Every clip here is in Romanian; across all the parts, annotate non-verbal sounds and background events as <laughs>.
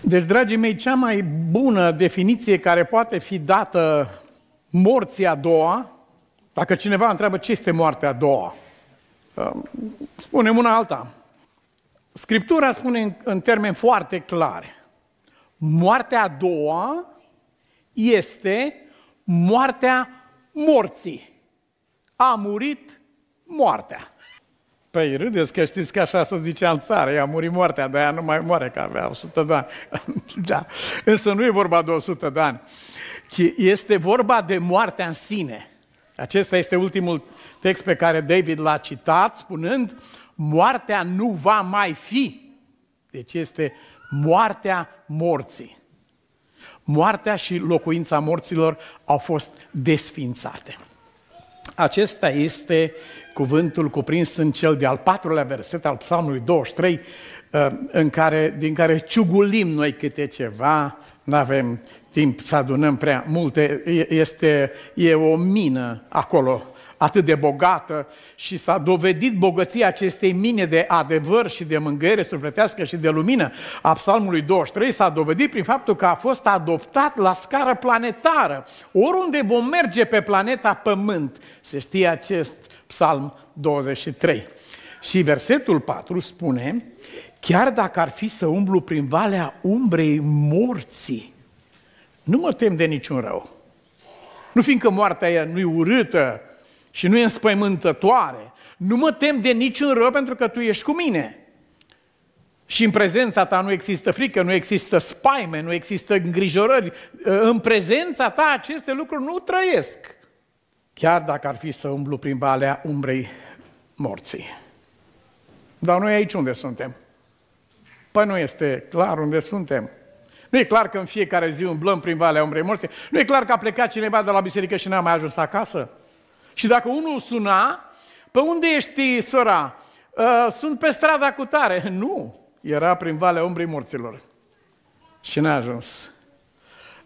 Deci, dragii mei, cea mai bună definiție care poate fi dată morții a doua, dacă cineva întreabă ce este moartea a doua, um, spunem una alta. Scriptura spune în termeni foarte clare. Moartea a doua este moartea morții. A murit moartea. Păi râdeți că știți că așa se zicea în țară, i-a murit moartea, de aia nu mai moare, că avea 100 de ani. <laughs> da. Însă nu e vorba de 100 de ani, ci este vorba de moartea în sine. Acesta este ultimul text pe care David l-a citat, spunând, moartea nu va mai fi. Deci este moartea morții. Moartea și locuința morților au fost desfințate. Acesta este cuvântul cuprins în cel de-al patrulea verset al Psalmului 23, uh, în care, din care ciugulim noi câte ceva, nu avem timp să adunăm prea multe, este, e o mină acolo atât de bogată și s-a dovedit bogăția acestei mine de adevăr și de mângâiere sufletească și de lumină a Psalmului 23 s-a dovedit prin faptul că a fost adoptat la scară planetară. Oriunde vom merge pe planeta Pământ, se știe acest Psalm 23. Și versetul 4 spune, chiar dacă ar fi să umblu prin valea umbrei morții, nu mă tem de niciun rău. Nu fiindcă moartea ea nu e urâtă și nu e înspăimântătoare, nu mă tem de niciun rău pentru că tu ești cu mine. Și în prezența ta nu există frică, nu există spaime, nu există îngrijorări. În prezența ta aceste lucruri nu trăiesc. Chiar dacă ar fi să umblu prin valea umbrei morții. Dar noi aici unde suntem? Păi nu este clar unde suntem. Nu e clar că în fiecare zi umblăm prin Valea Umbrei Morții? Nu e clar că a plecat cineva de la biserică și n-a mai ajuns acasă? Și dacă unul suna, pe unde ești, sora? Uh, sunt pe strada cu tare. <laughs> Nu, era prin Valea Umbrei Morților. Și n-a ajuns.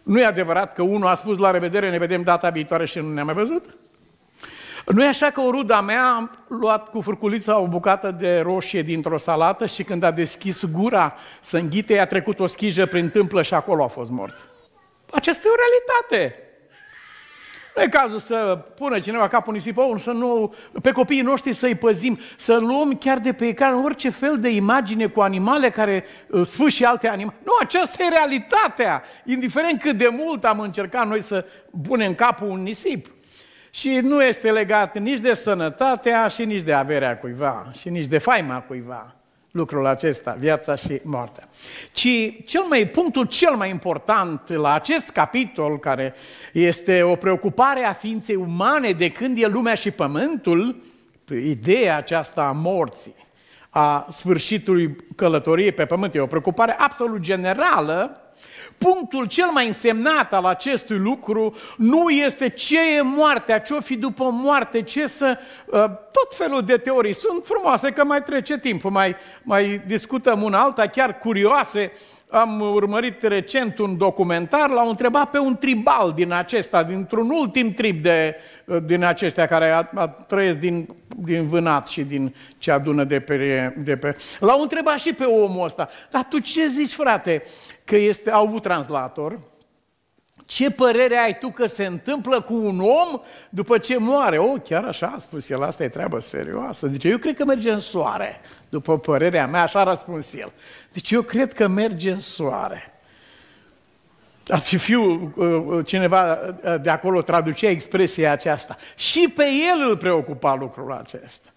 Nu e adevărat că unul a spus la revedere, ne vedem data viitoare și nu ne-a mai văzut? Nu e așa că o ruda mea a luat cu furculița o bucată de roșie dintr-o salată și când a deschis gura să înghite, i-a trecut o schijă prin tâmplă și acolo a fost mort. Aceasta e o realitate. Nu e cazul să pună cineva capul nisipă, să nu, pe copiii noștri să-i păzim, să luăm chiar de pe ecran orice fel de imagine cu animale care uh, sfârși alte animale. Nu, aceasta e realitatea. Indiferent cât de mult am încercat noi să punem capul un nisip. Și nu este legat nici de sănătatea și nici de averea cuiva și nici de faima cuiva lucrul acesta, viața și moartea. Ci cel mai, punctul cel mai important la acest capitol, care este o preocupare a ființei umane de când e lumea și pământul, ideea aceasta a morții, a sfârșitului călătoriei pe pământ, e o preocupare absolut generală, punctul cel mai însemnat al acestui lucru nu este ce e moartea, ce o fi după moarte, ce să... Uh, tot felul de teorii sunt frumoase, că mai trece timpul, mai, mai discutăm una alta, chiar curioase. Am urmărit recent un documentar, l-au întrebat pe un tribal din acesta, dintr-un ultim trib de, uh, din aceștia care a, a trăiesc din, din vânat și din ce adună de pe, de pe... L-au întrebat și pe omul ăsta, dar tu ce zici, frate? Că este, au avut translator. Ce părere ai tu că se întâmplă cu un om după ce moare? Oh, chiar așa a spus el, asta e treabă serioasă. Zice, eu cred că merge în soare, după părerea mea, așa a răspuns el. Zice, eu cred că merge în soare. Ați fi fiu, uh, uh, cineva uh, de acolo traducea expresia aceasta. Și pe el îl preocupa lucrul acesta.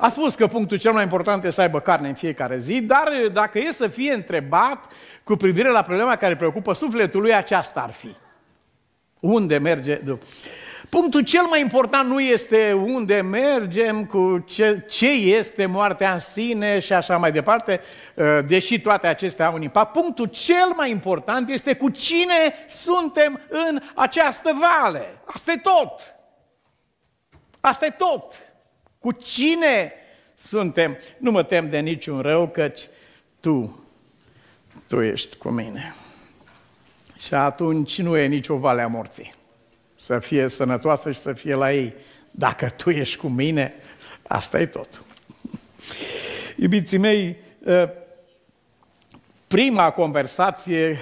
A spus că punctul cel mai important este să aibă carne în fiecare zi, dar dacă e să fie întrebat cu privire la problema care preocupă sufletul lui, aceasta ar fi. Unde merge după? Punctul cel mai important nu este unde mergem, cu ce, ce este moartea în sine și așa mai departe, ă, deși toate acestea au un impact. Punctul cel mai important este cu cine suntem în această vale. Asta e tot. Asta e tot. Cu cine suntem? Nu mă tem de niciun rău, căci tu, tu ești cu mine. Și atunci nu e nicio vale a morții. Să fie sănătoasă și să fie la ei. Dacă tu ești cu mine, asta e tot. <laughs> Iubiții mei, ă, prima conversație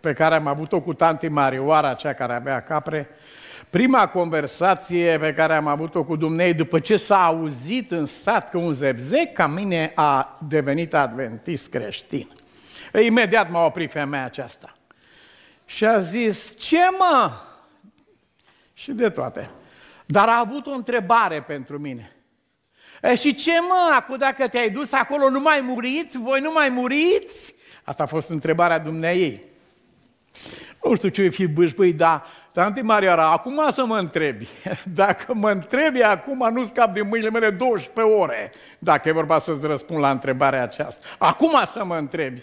pe care am avut-o cu tanti Marioara, cea care avea capre, prima conversație pe care am avut-o cu Dumnezeu după ce s-a auzit în sat că un zebzec ca mine a devenit adventist creștin. Imediat m-a oprit femeia aceasta. Și a zis, ce mă? Și de toate. Dar a avut o întrebare pentru mine. E, și ce mă, acum dacă te-ai dus acolo, nu mai muriți? Voi nu mai muriți? Asta a fost întrebarea dumneai. Nu știu ce fi bâșbâi, dar, Tante Mariara, acum să mă întrebi. <laughs> Dacă mă întrebi acum, nu scap din mâinile mele 12 ore, dacă e vorba să-ți răspund la întrebarea aceasta. Acum să mă întrebi.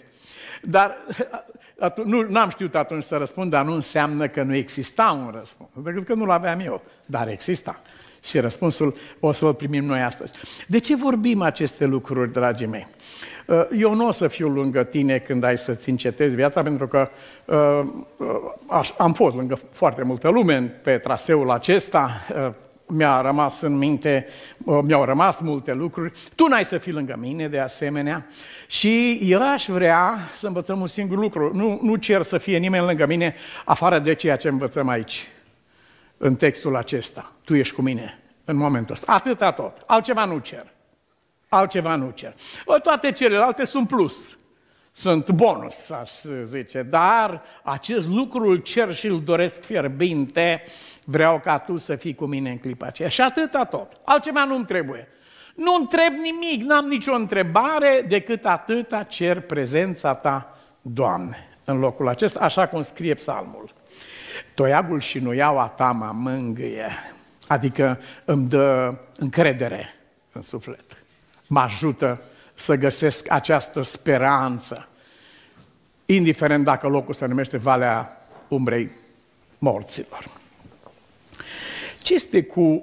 Dar <laughs> atunci, nu am știut atunci să răspund, dar nu înseamnă că nu exista un răspuns, decât că nu-l aveam eu, dar exista. Și răspunsul o să-l primim noi astăzi. De ce vorbim aceste lucruri, dragii mei? Uh, eu nu o să fiu lângă tine când ai să-ți încetezi viața, pentru că uh, uh, am fost lângă foarte multă lume pe traseul acesta, mi-a rămas în minte, mi-au rămas multe lucruri. Tu n-ai să fii lângă mine, de asemenea. Și eu aș vrea să învățăm un singur lucru. Nu, nu cer să fie nimeni lângă mine, afară de ceea ce învățăm aici, în textul acesta. Tu ești cu mine în momentul ăsta. Atâta tot. Altceva nu cer. Altceva nu cer. Toate celelalte sunt plus. Sunt bonus, aș zice. Dar acest lucru îl cer și îl doresc fierbinte. Vreau ca tu să fii cu mine în clipa aceea. Și atâta tot. Altceva nu-mi trebuie. Nu întreb nimic, n-am nicio întrebare, decât atâta cer prezența ta, Doamne, în locul acesta, așa cum scrie psalmul. Toiagul și nuiaua ta mă mângâie, adică îmi dă încredere în suflet mă ajută să găsesc această speranță, indiferent dacă locul se numește Valea Umbrei Morților. Ce este cu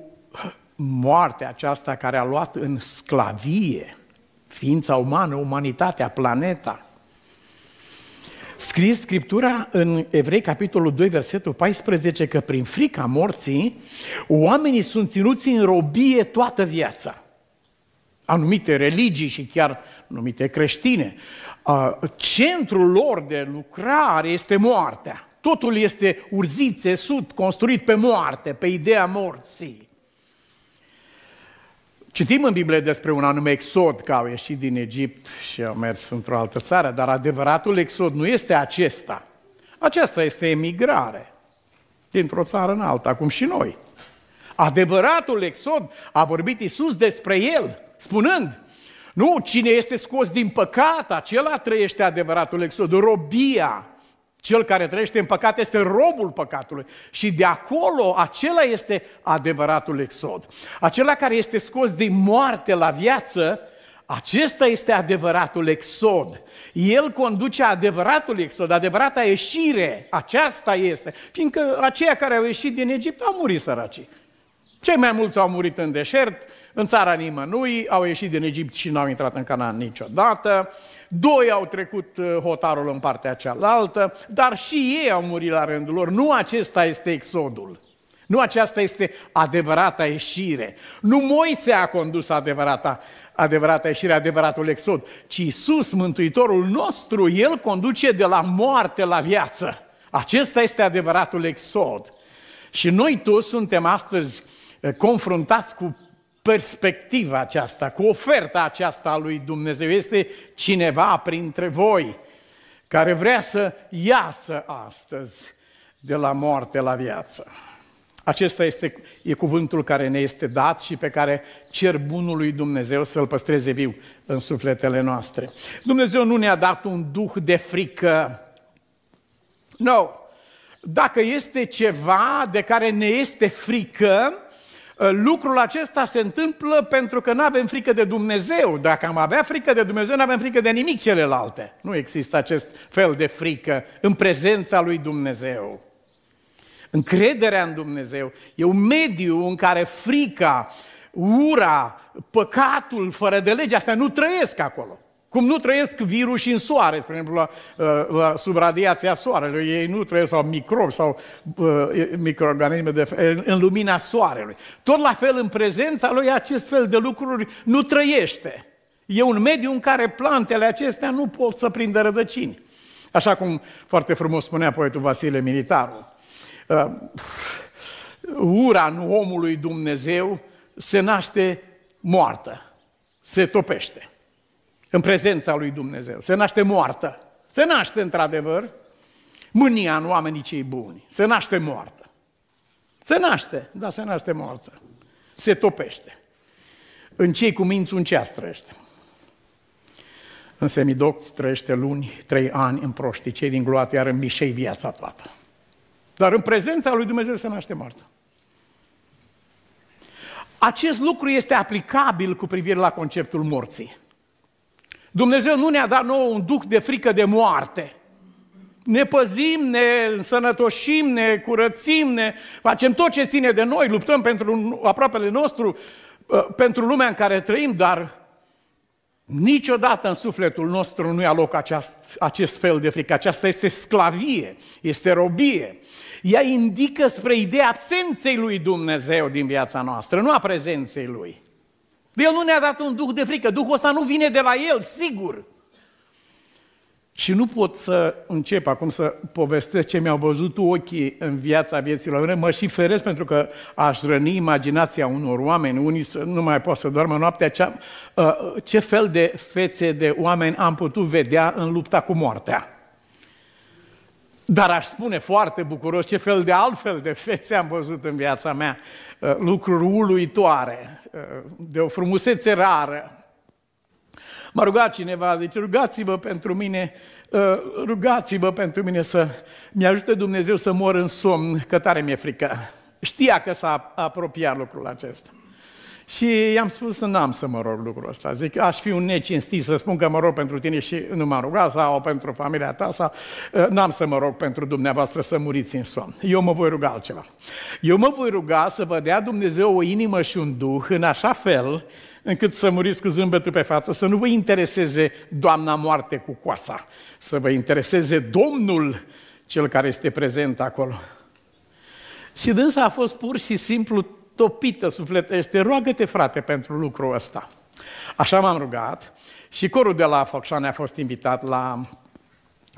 moartea aceasta care a luat în sclavie ființa umană, umanitatea, planeta? Scrie Scriptura în Evrei, capitolul 2, versetul 14, că prin frica morții, oamenii sunt ținuți în robie toată viața anumite religii și chiar numite creștine. Centrul lor de lucrare este moartea. Totul este urzit, țesut, construit pe moarte, pe ideea morții. Citim în Biblie despre un anume exod, că au ieșit din Egipt și au mers într-o altă țară, dar adevăratul exod nu este acesta. Aceasta este emigrare dintr-o țară în alta, cum și noi. Adevăratul exod a vorbit Isus despre el spunând, nu, cine este scos din păcat, acela trăiește adevăratul exod, robia. Cel care trăiește în păcat este robul păcatului. Și de acolo, acela este adevăratul exod. Acela care este scos din moarte la viață, acesta este adevăratul exod. El conduce adevăratul exod, adevărata ieșire. Aceasta este. Fiindcă aceia care au ieșit din Egipt au murit săracii. Cei mai mulți au murit în deșert, în țara nimănui, au ieșit din Egipt și n-au intrat în Canaan niciodată. Doi au trecut uh, hotarul în partea cealaltă, dar și ei au murit la rândul lor. Nu acesta este exodul. Nu aceasta este adevărata ieșire. Nu Moise a condus adevărata, adevărata ieșire, adevăratul exod, ci Iisus, Mântuitorul nostru, El conduce de la moarte la viață. Acesta este adevăratul exod. Și noi toți suntem astăzi uh, confruntați cu perspectiva aceasta, cu oferta aceasta a lui Dumnezeu. Este cineva printre voi care vrea să iasă astăzi de la moarte la viață. Acesta este e cuvântul care ne este dat și pe care cer bunului Dumnezeu să-l păstreze viu în sufletele noastre. Dumnezeu nu ne-a dat un duh de frică. Nu. No. Dacă este ceva de care ne este frică, Ă, lucrul acesta se întâmplă pentru că nu avem frică de Dumnezeu. Dacă am avea frică de Dumnezeu, nu avem frică de nimic celelalte. Nu există acest fel de frică în prezența lui Dumnezeu. Încrederea în Dumnezeu e un mediu în care frica, ura, păcatul, fără de lege, astea nu trăiesc acolo. Cum nu trăiesc virusii în soare, spre exemplu, la, uh, la, sub radiația soarelui, ei nu trăiesc, sau microbi, sau uh, microorganisme de, în lumina soarelui. Tot la fel, în prezența lui, acest fel de lucruri nu trăiește. E un mediu în care plantele acestea nu pot să prindă rădăcini. Așa cum foarte frumos spunea poetul Vasile Militaru. Uh, ura în omului Dumnezeu se naște moartă, se topește în prezența lui Dumnezeu, se naște moartă. Se naște într-adevăr mânia în oamenii cei buni, se naște moartă. Se naște, da, se naște moartă. Se topește. În cei cu minți un ceas trăiește. În semidox trăiește luni, trei ani în proștii, cei din gloate, iar în mișei viața toată. Dar în prezența lui Dumnezeu se naște moartă. Acest lucru este aplicabil cu privire la conceptul morții. Dumnezeu nu ne-a dat nouă un duc de frică de moarte. Ne păzim, ne însănătoșim, ne curățim, ne facem tot ce ține de noi, luptăm pentru aproapele nostru, uh, pentru lumea în care trăim, dar niciodată în sufletul nostru nu ia loc acest, acest fel de frică. Aceasta este sclavie, este robie. Ea indică spre ideea absenței lui Dumnezeu din viața noastră, nu a prezenței lui. El nu ne-a dat un duh de frică, duhul ăsta nu vine de la el, sigur. Și nu pot să încep acum să povestesc ce mi-au văzut ochii în viața vieților mele. Mă și feresc pentru că aș răni imaginația unor oameni. Unii nu mai pot să doarmă noaptea. Ce, uh, ce fel de fețe de oameni am putut vedea în lupta cu moartea? Dar aș spune foarte bucuros ce fel de altfel de fețe am văzut în viața mea. Uh, lucruri uluitoare, uh, de o frumusețe rară. M-a rugat cineva, zice, rugați-vă pentru mine, uh, rugați-vă pentru mine să mi-ajute Dumnezeu să mor în somn, că tare mi-e frică. Știa că s-a apropiat lucrul acesta. Și i-am spus să n-am să mă rog lucrul ăsta. Zic, aș fi un necinstit să spun că mă rog pentru tine și nu m-am rugat, sau pentru familia ta, sau uh, n-am să mă rog pentru dumneavoastră să muriți în somn. Eu mă voi ruga altceva. Eu mă voi ruga să vă dea Dumnezeu o inimă și un duh în așa fel încât să muriți cu zâmbetul pe față, să nu vă intereseze Doamna moarte cu coasa, să vă intereseze Domnul cel care este prezent acolo. Și dânsa a fost pur și simplu topită sufletește. Roagă-te, frate, pentru lucrul ăsta. Așa m-am rugat și corul de la Focșane a fost invitat la,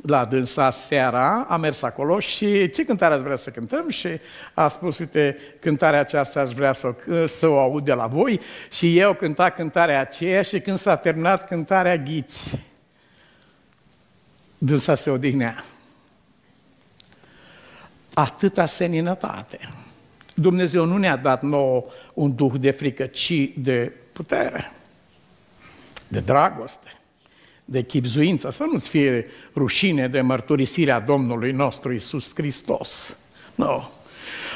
la dânsa seara, a mers acolo și ce cântare ați vrea să cântăm? Și a spus, uite, cântarea aceasta aș vrea să o, să o aud de la voi și eu cânta cântarea aceea și când s-a terminat cântarea ghici, dânsa se odihnea. Atâta seninătate Dumnezeu nu ne-a dat nouă un duh de frică, ci de putere, de dragoste, de chipzuință, să nu-ți fie rușine de mărturisirea Domnului nostru Isus Hristos. Nu. No.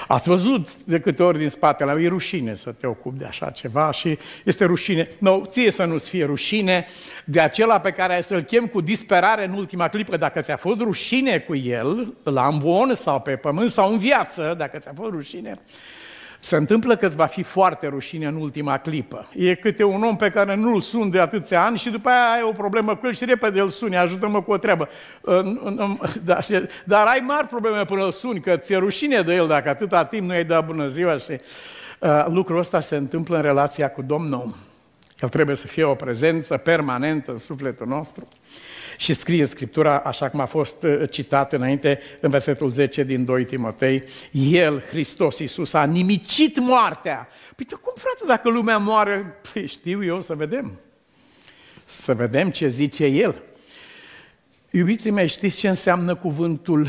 Ați văzut de câte ori din spatele meu, e rușine să te ocupi de așa ceva și este rușine. Nu, no, ție să nu-ți fie rușine de acela pe care ai să-l chem cu disperare în ultima clipă, dacă ți-a fost rușine cu el, la ambon sau pe pământ sau în viață, dacă ți-a fost rușine, se întâmplă că îți va fi foarte rușine în ultima clipă. E câte un om pe care nu-l sun de atâția ani și după aia ai o problemă cu el și repede îl suni, ajută-mă cu o treabă. <laughs> Da, dar ai mari probleme până îl suni, că ți-e rușine de el dacă atâta timp nu ai dat bună ziua și uh, lucrul ăsta se întâmplă în relația cu Domnul. El trebuie să fie o prezență permanentă în sufletul nostru. Și scrie Scriptura, așa cum a fost uh, citat înainte, în versetul 10 din 2 Timotei, El, Hristos Iisus, a nimicit moartea. Păi cum, frate, dacă lumea moare? Păi știu eu, să vedem. Să vedem ce zice El. Iubiții mei, știți ce înseamnă cuvântul,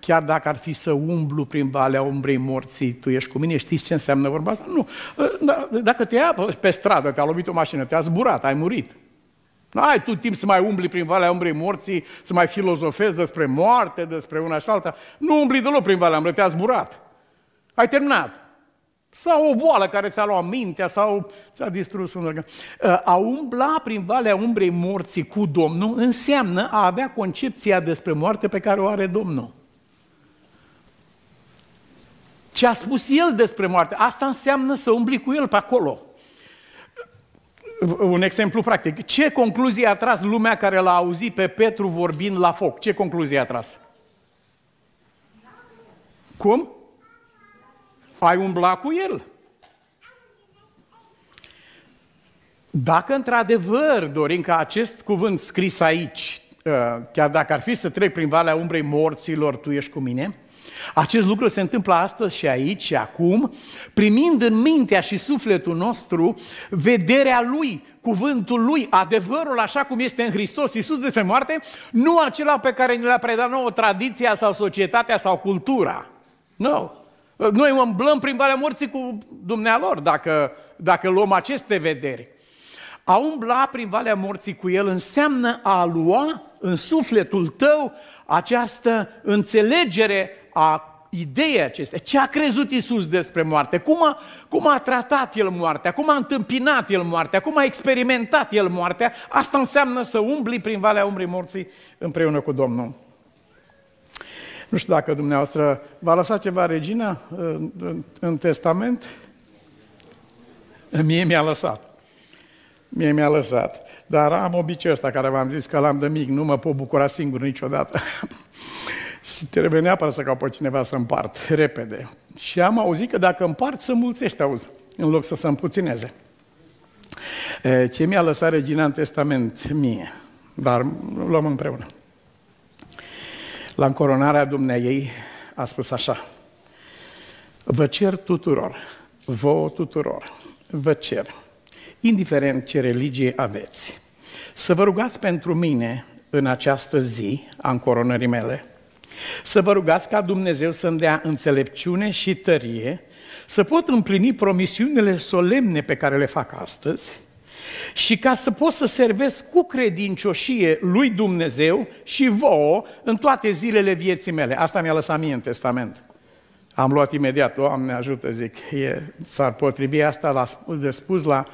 chiar dacă ar fi să umblu prin valea umbrei morții, tu ești cu mine, știți ce înseamnă vorba asta? Nu. Da, dacă te ia pe stradă, te-a lovit o mașină, te-a zburat, ai murit. Nu ai tu timp să mai umbli prin Valea Umbrei Morții, să mai filozofezi despre moarte, despre una și alta. Nu umbli deloc prin Valea Umbrei, te-a zburat. Ai terminat. Sau o boală care ți-a luat mintea sau ți-a distrus un organ. Uh, a umbla prin Valea Umbrei Morții cu Domnul înseamnă a avea concepția despre moarte pe care o are Domnul. Ce a spus El despre moarte, asta înseamnă să umbli cu El pe acolo un exemplu practic. Ce concluzie a tras lumea care l-a auzit pe Petru vorbind la foc? Ce concluzie a tras? Cum? Ai umbla cu el. Dacă într-adevăr dorim ca acest cuvânt scris aici, uh, chiar dacă ar fi să trec prin valea umbrei morților, tu ești cu mine, acest lucru se întâmplă astăzi și aici și acum, primind în mintea și sufletul nostru vederea Lui, cuvântul Lui, adevărul așa cum este în Hristos Iisus despre moarte, nu acela pe care ne l-a predat nouă tradiția sau societatea sau cultura. Nu. Noi umblăm prin Valea Morții cu dumnealor dacă, dacă luăm aceste vederi. A umbla prin Valea Morții cu El înseamnă a lua în sufletul tău această înțelegere a ideea acestea. Ce a crezut Isus despre moarte? Cum a, cum a tratat El moartea? Cum a întâmpinat El moartea? Cum a experimentat El moartea? Asta înseamnă să umbli prin Valea Umbrei Morții împreună cu Domnul. Nu știu dacă dumneavoastră va lăsa ceva Regina în, în, în testament? Mie mi-a lăsat. Mie mi-a lăsat. Dar am obiceiul ăsta care v-am zis că l-am de mic, nu mă pot bucura singur niciodată. <laughs> și trebuie neapărat să caut pe cineva să împart, repede. Și am auzit că dacă împart, să mulțești, auzi, în loc să se împuțineze. Ce mi-a lăsat regina în testament mie, dar luăm împreună. La încoronarea dumneai a spus așa, vă cer tuturor, vouă tuturor, vă cer, indiferent ce religie aveți, să vă rugați pentru mine în această zi a încoronării mele, să vă rugați ca Dumnezeu să-mi dea înțelepciune și tărie, să pot împlini promisiunile solemne pe care le fac astăzi și ca să pot să servesc cu credincioșie lui Dumnezeu și vouă în toate zilele vieții mele. Asta mi-a lăsat mie în testament. Am luat imediat, Doamne ajută, zic, e, s-ar potrivi asta la, de spus la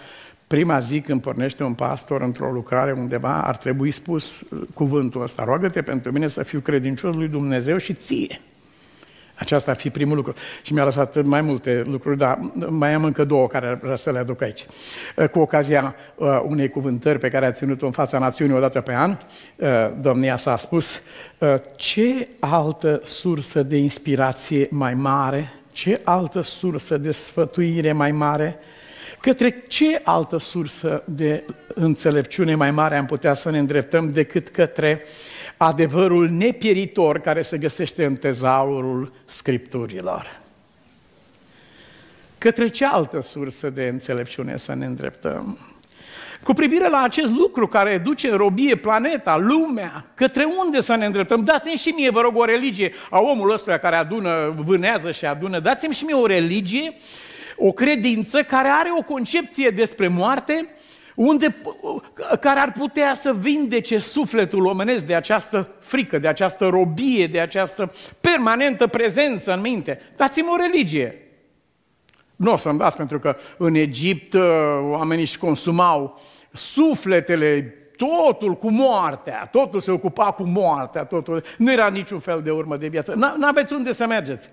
prima zi când pornește un pastor într-o lucrare undeva, ar trebui spus cuvântul ăsta, roagă-te pentru mine să fiu credincios lui Dumnezeu și ție. Aceasta ar fi primul lucru. Și mi-a lăsat mai multe lucruri, dar mai am încă două care vreau să le aduc aici. Cu ocazia uh, unei cuvântări pe care a ținut-o în fața națiunii odată pe an, uh, domnia s-a spus, uh, ce altă sursă de inspirație mai mare, ce altă sursă de sfătuire mai mare Către ce altă sursă de înțelepciune mai mare am putea să ne îndreptăm decât către adevărul nepieritor care se găsește în tezaurul Scripturilor? Către ce altă sursă de înțelepciune să ne îndreptăm? Cu privire la acest lucru care duce în robie planeta, lumea, către unde să ne îndreptăm? Dați-mi și mie, vă rog, o religie a omului ăsta care adună, vânează și adună. Dați-mi și mie o religie o credință care are o concepție despre moarte, unde, care ar putea să vindece sufletul omenesc de această frică, de această robie, de această permanentă prezență în minte. Dați-mi o religie. Nu o să-mi dați, pentru că în Egipt uh, oamenii își consumau sufletele, totul cu moartea, totul se ocupa cu moartea, totul, nu era niciun fel de urmă de viață. Nu aveți unde să mergeți.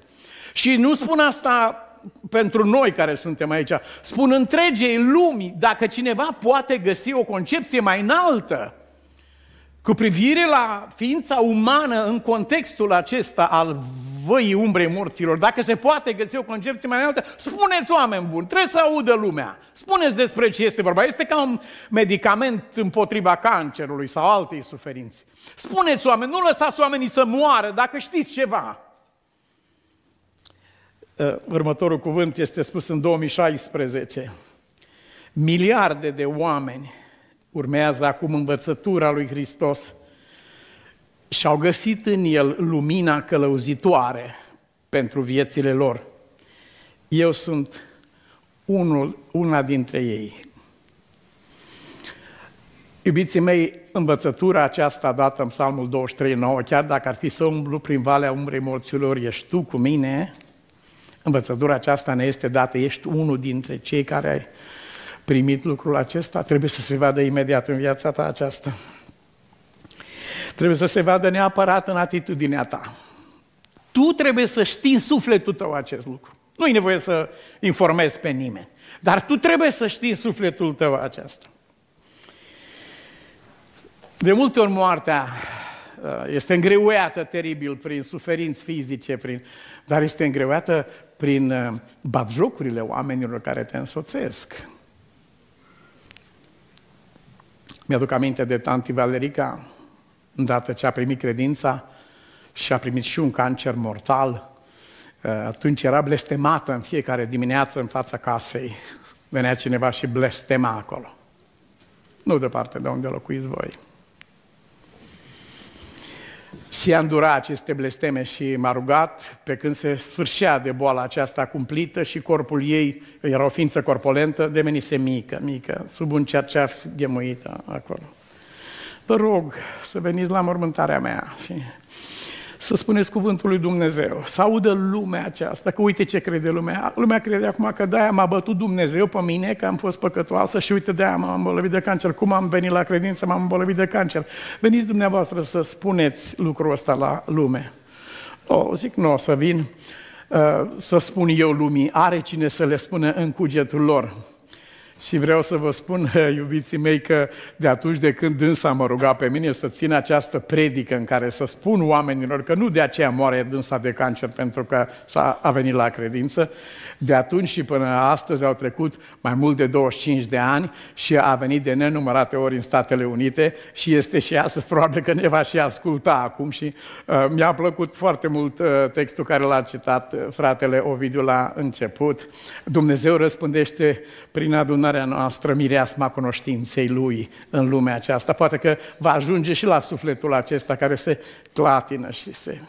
Și nu spun asta pentru noi care suntem aici, spun întregei lumii, dacă cineva poate găsi o concepție mai înaltă cu privire la ființa umană în contextul acesta al văii umbrei morților, dacă se poate găsi o concepție mai înaltă, spuneți oameni buni, trebuie să audă lumea. Spuneți despre ce este vorba. Este ca un medicament împotriva cancerului sau altei suferinți. Spuneți oameni, nu lăsați oamenii să moară dacă știți ceva. Uh, următorul cuvânt este spus în 2016. Miliarde de oameni urmează acum învățătura lui Hristos și au găsit în el lumina călăuzitoare pentru viețile lor. Eu sunt unul, una dintre ei. Iubiții mei, învățătura aceasta dată în Psalmul 23, 9, chiar dacă ar fi să umblu prin valea umbrei morților, ești tu cu mine, Învățătura aceasta ne este dată, ești unul dintre cei care ai primit lucrul acesta, trebuie să se vadă imediat în viața ta aceasta. Trebuie să se vadă neapărat în atitudinea ta. Tu trebuie să știi în sufletul tău acest lucru. Nu e nevoie să informezi pe nimeni, dar tu trebuie să știi în sufletul tău aceasta. De multe ori moartea uh, este îngreuiată teribil prin suferinți fizice, prin, dar este îngreuiată prin uh, batjocurile oamenilor care te însoțesc. Mi-aduc aminte de tanti Valerica, îndată ce a primit credința și a primit și un cancer mortal. Atunci era blestemată în fiecare dimineață în fața casei. Venea cineva și blestema acolo. Nu departe de unde locuiți voi și a îndurat aceste blesteme și m-a rugat pe când se sfârșea de boala aceasta cumplită și corpul ei era o ființă corpolentă, devenise mică, mică, sub un cerceaf ghemuită acolo. Vă rog să veniți la mormântarea mea și să spuneți cuvântul lui Dumnezeu, să audă lumea aceasta, că uite ce crede lumea. Lumea crede acum că de-aia m-a bătut Dumnezeu pe mine, că am fost păcătoasă și uite de-aia m-am îmbolnăvit de cancer. Cum am venit la credință, m-am îmbolnăvit de cancer. Veniți dumneavoastră să spuneți lucrul ăsta la lume. O, zic, nu o să vin uh, să spun eu lumii, are cine să le spună în cugetul lor. Și vreau să vă spun, <laughs> iubiții mei, că de atunci de când dânsa mă ruga pe mine să țin această predică în care să spun oamenilor că nu de aceea moare dânsa de cancer pentru că s-a a venit la credință, de atunci și până astăzi au trecut mai mult de 25 de ani și a venit de nenumărate ori în Statele Unite și este și astăzi probabil că ne va și asculta acum și uh, mi-a plăcut foarte mult uh, textul care l-a citat uh, fratele Ovidiu la început. Dumnezeu răspundește prin adunare adunarea noastră mireasma cunoștinței Lui în lumea aceasta. Poate că va ajunge și la sufletul acesta care se clatină și se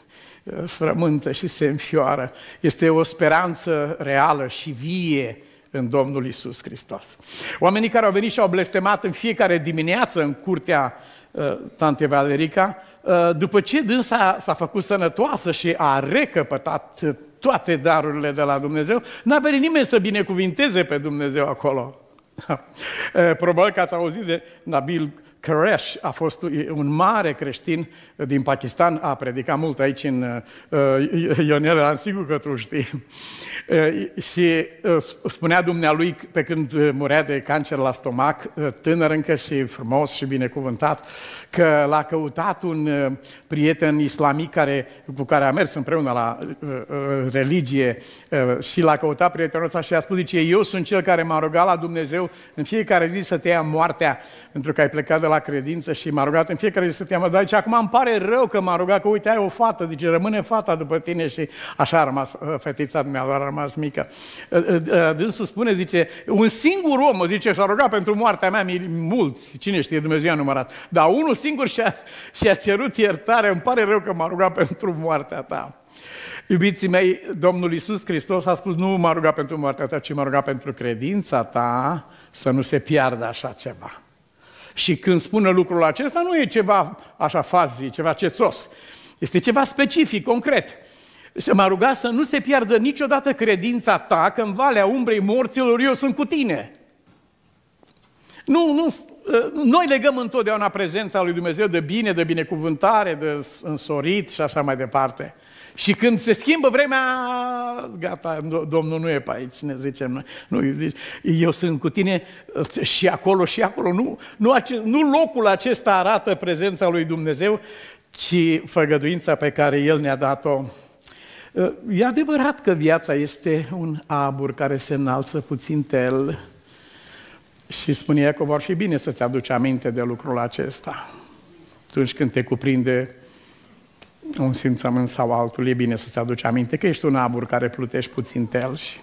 uh, frământă și se înfioară. Este o speranță reală și vie în Domnul Isus Hristos. Oamenii care au venit și au blestemat în fiecare dimineață în curtea uh, Tante Valerica, uh, după ce dânsa s-a făcut sănătoasă și a recăpătat toate darurile de la Dumnezeu, n-a venit nimeni să binecuvinteze pe Dumnezeu acolo. Eh, probabil că ați auzit de Nabil Quresh, a fost un mare creștin din Pakistan, a predicat mult aici în uh, Ionel, am sigur că tu știi. Uh, și uh, spunea dumnealui pe când murea de cancer la stomac, uh, tânăr încă și frumos și binecuvântat, că l-a căutat un uh, prieten islamic care, cu care a mers împreună la uh, uh, religie uh, și l-a căutat prietenul ăsta și a spus, zice, eu sunt cel care m-a rugat la Dumnezeu în fiecare zi să te ia moartea pentru că ai plecat de la credință și m-a rugat în fiecare zi să te ia Dar zice, acum îmi pare rău că m-a rugat, că uite, ai o fată, zice, rămâne fata după tine. Și așa a rămas uh, fetița dumneavoastră, a rămas mică. Uh, uh, dânsul spune, zice, un singur om, zice, s-a rugat pentru moartea mea, mulți, cine știe, Dumnezeu a numărat, dar unul singur și-a, și-a cerut iertare, îmi pare rău că m-a rugat pentru moartea ta. Iubiții mei, Domnul Iisus Hristos a spus, nu m-a rugat pentru moartea ta, ci m-a rugat pentru credința ta să nu se piardă așa ceva. Și când spune lucrul acesta, nu e ceva așa fazi, ceva cețos. Este ceva specific, concret. Și m-a rugat să nu se piardă niciodată credința ta că în valea umbrei morților eu sunt cu tine. Nu, nu, ă, noi legăm întotdeauna prezența lui Dumnezeu de bine, de binecuvântare, de însorit și așa mai departe. Și când se schimbă vremea, gata, Domnul nu e pe aici, ne zicem noi. Nu, eu sunt cu tine și acolo și acolo. Nu, nu, ace- nu locul acesta arată prezența lui Dumnezeu, ci făgăduința pe care El ne-a dat-o. E adevărat că viața este un abur care se înalță puțin tel și spune Iacov, ar fi bine să-ți aduci aminte de lucrul acesta atunci când te cuprinde un simțământ sau altul, e bine să-ți aduci aminte că ești un abur care plutești puțin tel și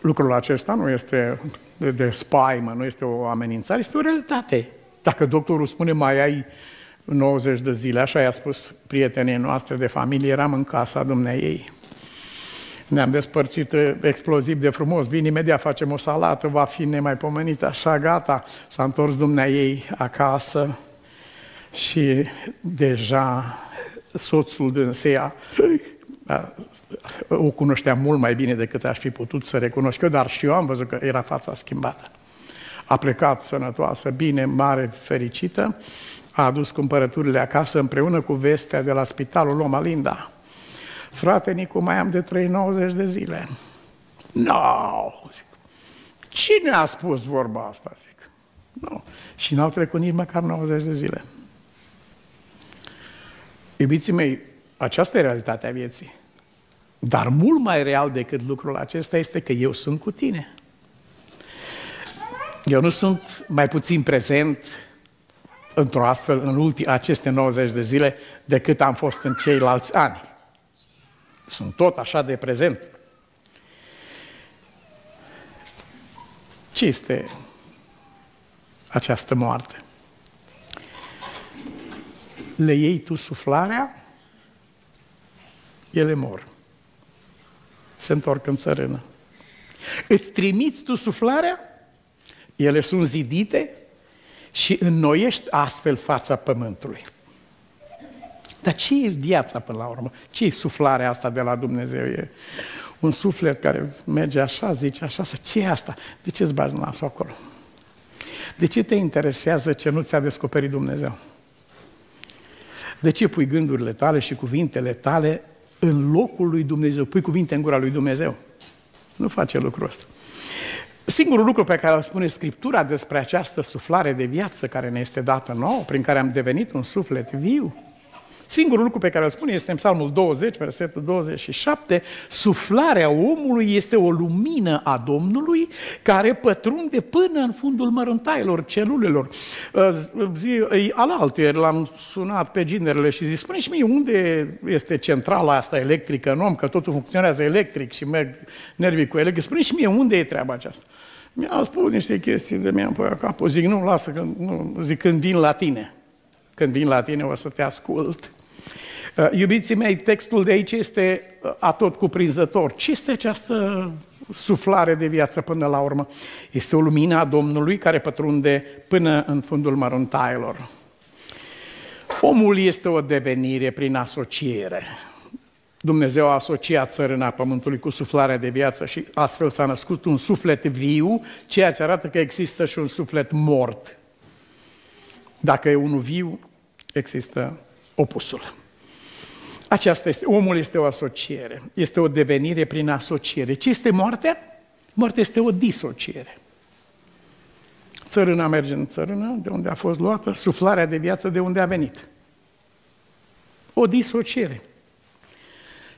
lucrul acesta nu este de, de spaimă, nu este o amenințare, este o realitate. Dacă doctorul spune mai ai 90 de zile, așa i-a spus prietenii noastre de familie, eram în casa dumneiei. Ne-am despărțit exploziv de frumos, vin imediat, facem o salată, va fi nemaipomenit, așa, gata, s-a întors dumneiei acasă, și deja soțul dânseia o cunoștea mult mai bine decât aș fi putut să recunosc eu, dar și eu am văzut că era fața schimbată. A plecat sănătoasă, bine, mare, fericită, a adus cumpărăturile acasă împreună cu vestea de la spitalul Loma Linda. Frate Nicu, mai am de 390 de zile. No! Cine a spus vorba asta? Zic. No. Și n-au trecut nici măcar 90 de zile. Iubiții mei, aceasta e realitatea vieții. Dar mult mai real decât lucrul acesta este că eu sunt cu tine. Eu nu sunt mai puțin prezent într-o astfel, în ulti, aceste 90 de zile, decât am fost în ceilalți ani. Sunt tot așa de prezent. Ce este această moarte? Le iei tu suflarea, ele mor. Se întorc în țărână. Îți trimiți tu suflarea, ele sunt zidite și înnoiești astfel fața pământului. Dar ce e viața până la urmă? Ce e suflarea asta de la Dumnezeu? E un suflet care merge așa, zice așa, să ce e asta? De ce îți bagi nasul acolo? De ce te interesează ce nu ți-a descoperit Dumnezeu? De ce pui gândurile tale și cuvintele tale în locul lui Dumnezeu? Pui cuvinte în gura lui Dumnezeu? Nu face lucrul ăsta. Singurul lucru pe care îl spune Scriptura despre această suflare de viață care ne este dată nouă, prin care am devenit un suflet viu, Singurul lucru pe care îl spune este în Psalmul 20, versetul 27, suflarea omului este o lumină a Domnului care pătrunde până în fundul măruntailor, celulelor. Zi, alalte, l-am sunat pe ginerele și zic, spune și mie unde este centrala asta electrică în om, că totul funcționează electric și merg nervii cu electric. Spune și mie unde e treaba aceasta. Mi-a spus niște chestii de mi-am păiat capul. Zic, nu, lasă, că, nu, zic, când vin la tine. Când vin la tine o să te ascult. Uh, iubiții mei, textul de aici este uh, atot cuprinzător. Ce este această suflare de viață până la urmă? Este o lumină a Domnului care pătrunde până în fundul măruntaielor. Omul este o devenire prin asociere. Dumnezeu a asociat țărâna pământului cu suflarea de viață și astfel s-a născut un suflet viu, ceea ce arată că există și un suflet mort. Dacă e unul viu, există opusul. Aceasta este, omul este o asociere, este o devenire prin asociere. Ce este moartea? Moartea este o disociere. Țărâna merge în țărână, de unde a fost luată, suflarea de viață de unde a venit. O disociere.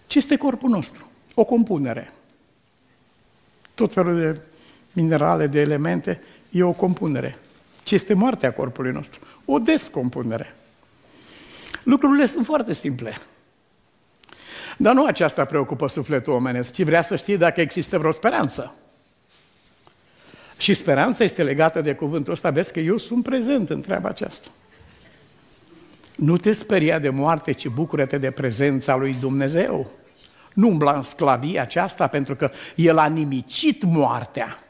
Ce este corpul nostru? O compunere. Tot felul de minerale, de elemente, e o compunere. Ce este moartea corpului nostru? O descompunere. Lucrurile sunt foarte simple. Dar nu aceasta preocupă sufletul omenesc, ci vrea să știe dacă există vreo speranță. Și speranța este legată de cuvântul ăsta. Vezi că eu sunt prezent în treaba aceasta. Nu te speria de moarte, ci bucură-te de prezența lui Dumnezeu. Nu umbla în sclavia aceasta, pentru că El a nimicit moartea.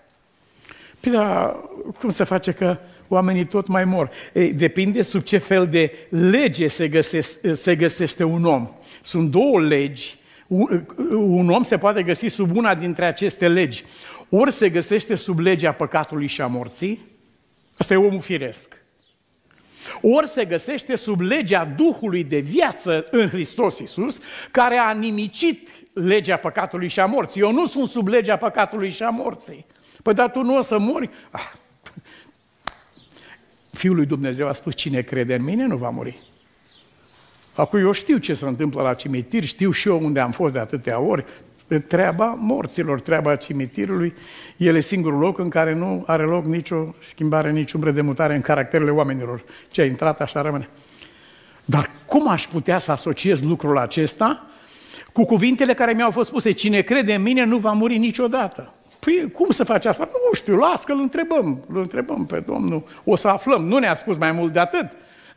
Păi da, cum se face că oamenii tot mai mor? Ei, depinde sub ce fel de lege se, găsește, se găsește un om. Sunt două legi. Un om se poate găsi sub una dintre aceste legi. Ori se găsește sub legea păcatului și a morții, asta e omul firesc. Ori se găsește sub legea Duhului de viață în Hristos Iisus, care a nimicit legea păcatului și a morții. Eu nu sunt sub legea păcatului și a morții. Păi dar tu nu o să mori? Ah. Fiul lui Dumnezeu a spus, cine crede în mine nu va muri. Acum eu știu ce se întâmplă la cimitir, știu și eu unde am fost de atâtea ori, treaba morților, treaba cimitirului, el e singurul loc în care nu are loc nicio schimbare, nici umbră de mutare în caracterele oamenilor. Ce a intrat, așa rămâne. Dar cum aș putea să asociez lucrul acesta cu cuvintele care mi-au fost spuse? Cine crede în mine nu va muri niciodată. Păi cum să faci asta? Nu știu, las că îl întrebăm, îl întrebăm pe Domnul, o să aflăm. Nu ne-a spus mai mult de atât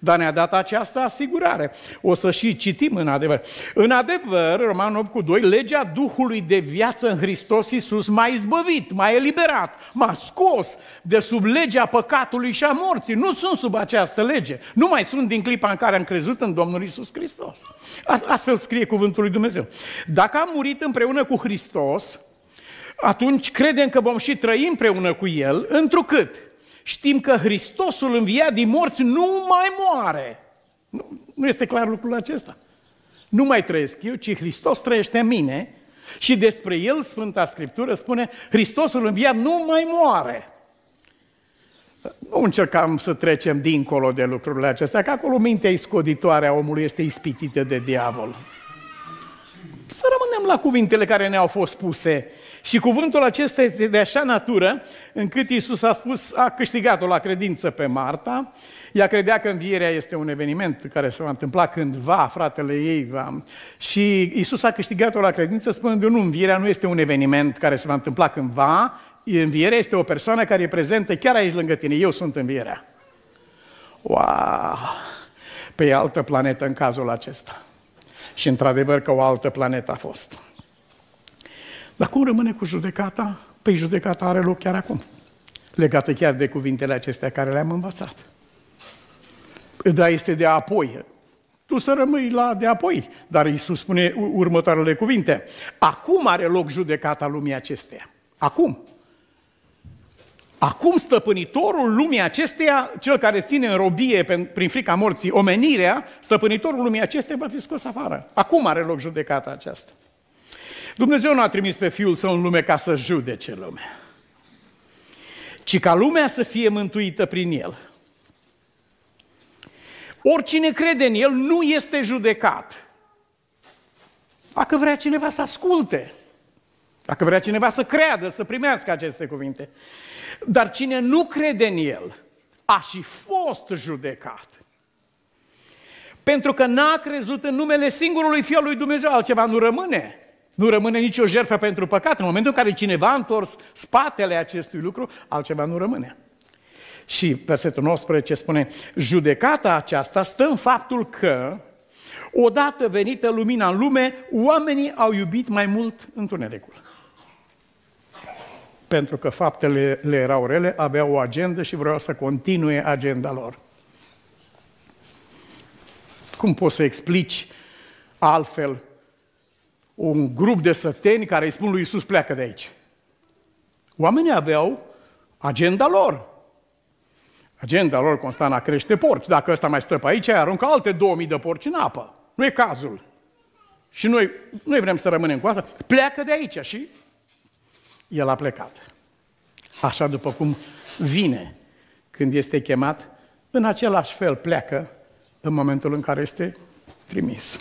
dar ne-a dat această asigurare. O să și citim în adevăr. În adevăr, Roman 8 cu 2, legea Duhului de viață în Hristos Iisus m-a izbăvit, m-a eliberat, m-a scos de sub legea păcatului și a morții. Nu sunt sub această lege. Nu mai sunt din clipa în care am crezut în Domnul Iisus Hristos. Astfel scrie cuvântul lui Dumnezeu. Dacă am murit împreună cu Hristos, atunci credem că vom și trăi împreună cu El, întrucât Știm că Hristosul înviat din morți nu mai moare. Nu, nu este clar lucrul acesta. Nu mai trăiesc eu, ci Hristos trăiește în mine și despre El Sfânta Scriptură spune Hristosul înviat nu mai moare. Nu încercam să trecem dincolo de lucrurile acestea, că acolo mintea iscoditoare a omului este ispitită de diavol. Să rămân rămânem la cuvintele care ne-au fost spuse. Și cuvântul acesta este de așa natură, încât Iisus a spus, a câștigat-o la credință pe Marta, ea credea că învierea este un eveniment care se va întâmpla cândva, fratele ei va... Și Iisus a câștigat-o la credință spunând, nu, învierea nu este un eveniment care se va întâmpla cândva, învierea este o persoană care e prezentă chiar aici lângă tine, eu sunt învierea. Wow! Pe altă planetă în cazul acesta. Și într-adevăr că o altă planetă a fost. Dar cum rămâne cu judecata? Păi judecata are loc chiar acum. Legată chiar de cuvintele acestea care le-am învățat. Da, este de apoi. Tu să rămâi la de apoi. Dar Iisus spune următoarele cuvinte. Acum are loc judecata lumii acesteia. Acum. Acum stăpânitorul lumii acesteia, cel care ține în robie prin frica morții omenirea, stăpânitorul lumii acesteia va fi scos afară. Acum are loc judecata aceasta. Dumnezeu nu a trimis pe Fiul Său în lume ca să judece lumea, ci ca lumea să fie mântuită prin El. Oricine crede în El nu este judecat. Dacă vrea cineva să asculte, dacă vrea cineva să creadă, să primească aceste cuvinte. Dar cine nu crede în El, a și fost judecat. Pentru că n-a crezut în numele singurului Fiul lui Dumnezeu, altceva nu rămâne. Nu rămâne nicio jertfă pentru păcat. În momentul în care cineva a întors spatele acestui lucru, altceva nu rămâne. Și versetul 19 spune, judecata aceasta stă în faptul că, odată venită lumina în lume, oamenii au iubit mai mult întunericul. Pentru că faptele le erau rele, aveau o agendă și vreau să continue agenda lor. Cum poți să explici altfel un grup de săteni care îi spun lui Isus pleacă de aici? Oamenii aveau agenda lor. Agenda lor consta în a crește porci. Dacă ăsta mai stă pe aici, aruncă alte 2000 de porci în apă. Nu e cazul. Și noi, noi vrem să rămânem cu asta. Pleacă de aici și el a plecat. Așa după cum vine când este chemat, în același fel pleacă în momentul în care este trimis.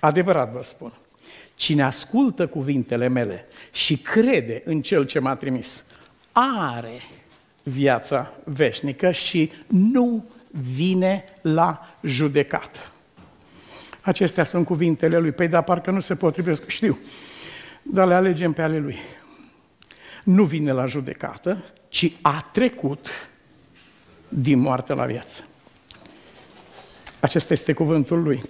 Adevărat vă spun, cine ascultă cuvintele mele și crede în cel ce m-a trimis, are viața veșnică și nu vine la judecată. Acestea sunt cuvintele lui. Păi, dar parcă nu se potrivesc. Știu, dar le alegem pe ale lui. Nu vine la judecată, ci a trecut din moarte la viață. Acesta este cuvântul lui.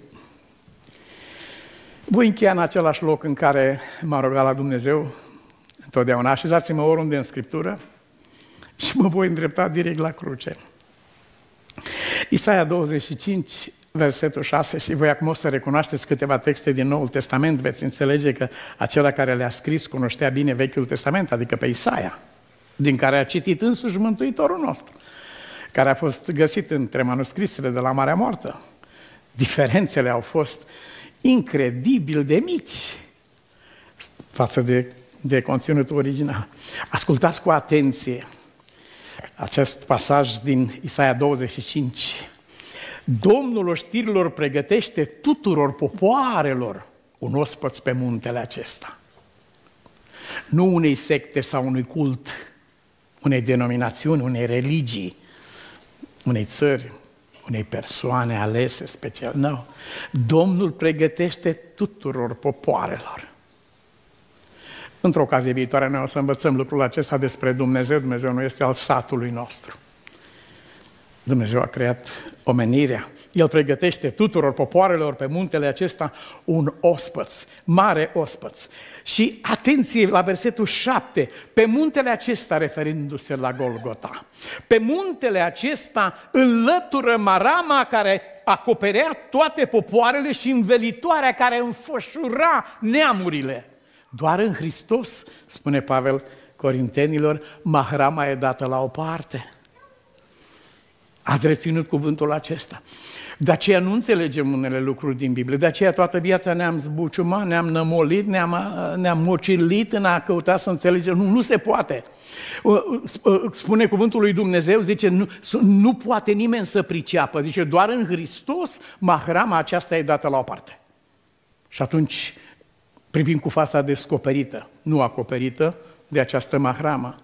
Voi încheia în același loc în care m-a rugat la Dumnezeu întotdeauna. Așezați-mă oriunde în Scriptură și mă voi îndrepta direct la cruce. Isaia 25, versetul 6 și voi acum o să recunoașteți câteva texte din Noul Testament, veți înțelege că acela care le-a scris cunoștea bine Vechiul Testament, adică pe Isaia, din care a citit însuși Mântuitorul nostru, care a fost găsit între manuscrisele de la Marea Moartă. Diferențele au fost incredibil de mici față de, de conținutul original. Ascultați cu atenție acest pasaj din Isaia 25. Domnul oștirilor pregătește tuturor popoarelor un ospăț pe muntele acesta. Nu unei secte sau unui cult, unei denominațiuni, unei religii, unei țări, unei persoane alese special. Nu. No. Domnul pregătește tuturor popoarelor. Într-o ocazie viitoare noi o să învățăm lucrul acesta despre Dumnezeu. Dumnezeu nu este al satului nostru. Dumnezeu a creat omenirea. El pregătește tuturor popoarelor pe muntele acesta un ospăț, mare ospăț. Și atenție la versetul 7, pe muntele acesta, referindu-se la Golgota, pe muntele acesta înlătură marama care acoperea toate popoarele și învelitoarea care înfășura neamurile. Doar în Hristos, spune Pavel Corintenilor, mahrama e dată la o parte. Ați reținut cuvântul acesta. De aceea nu înțelegem unele lucruri din Biblie. De aceea toată viața ne-am zbuciumat, ne-am nămolit, ne-am, ne-am mocilit în a căuta să înțelegem. Nu, nu se poate. Spune cuvântul lui Dumnezeu, zice, nu, nu poate nimeni să priceapă. Zice, doar în Hristos mahrama aceasta e dată la o parte. Și atunci privim cu fața descoperită, nu acoperită de această mahramă.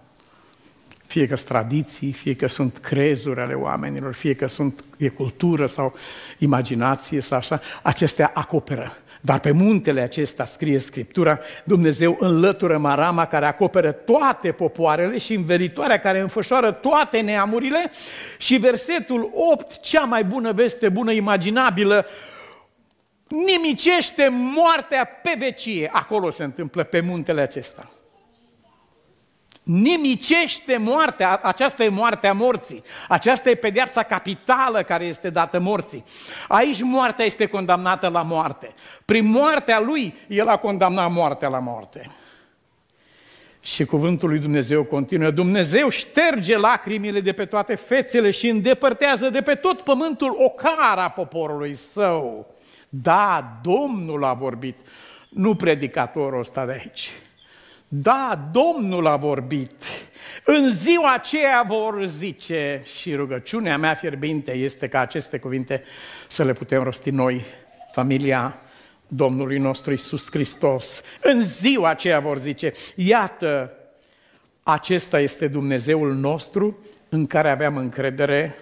Fie că sunt tradiții, fie că sunt crezuri ale oamenilor, fie că sunt, e cultură sau imaginație sau așa, acestea acoperă. Dar pe muntele acesta, scrie Scriptura, Dumnezeu înlătură marama care acoperă toate popoarele și învelitoarea care înfășoară toate neamurile și versetul 8, cea mai bună veste bună imaginabilă, nimicește moartea pe vecie. Acolo se întâmplă, pe muntele acesta nimicește moartea, aceasta e moartea morții, aceasta e pedeapsa capitală care este dată morții. Aici moartea este condamnată la moarte. Prin moartea lui, el a condamnat moartea la moarte. Și cuvântul lui Dumnezeu continuă, Dumnezeu șterge lacrimile de pe toate fețele și îndepărtează de pe tot pământul o cara poporului său. Da, Domnul a vorbit, nu predicatorul ăsta de aici. Da, Domnul a vorbit. În ziua aceea vor zice și rugăciunea mea fierbinte este ca aceste cuvinte să le putem rosti noi, familia Domnului nostru Isus Hristos. În ziua aceea vor zice, iată, acesta este Dumnezeul nostru în care aveam încredere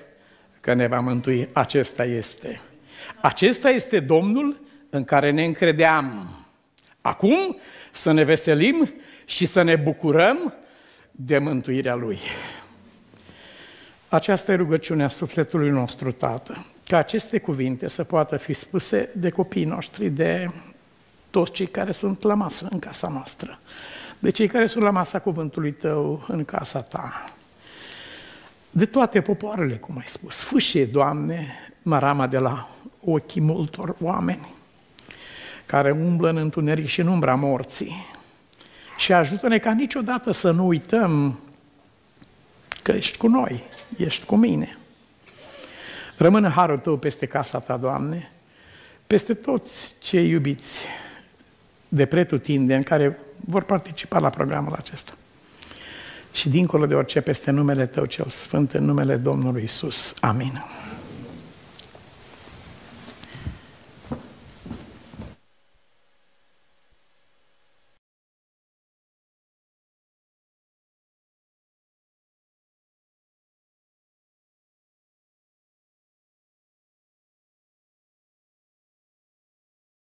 că ne va mântui. Acesta este. Acesta este Domnul în care ne încredeam. Acum să ne veselim și să ne bucurăm de mântuirea Lui. Aceasta e rugăciunea sufletului nostru, Tată, ca aceste cuvinte să poată fi spuse de copiii noștri, de toți cei care sunt la masă în casa noastră, de cei care sunt la masa cuvântului Tău în casa Ta, de toate popoarele, cum ai spus. Fâșie, Doamne, marama de la ochii multor oameni care umblă în întuneric și în umbra morții, și ajută-ne ca niciodată să nu uităm că ești cu noi, ești cu mine. Rămână harul tău peste casa ta, Doamne, peste toți cei iubiți de pretutindeni care vor participa la programul acesta. Și dincolo de orice, peste numele Tău cel Sfânt, în numele Domnului Isus. Amin.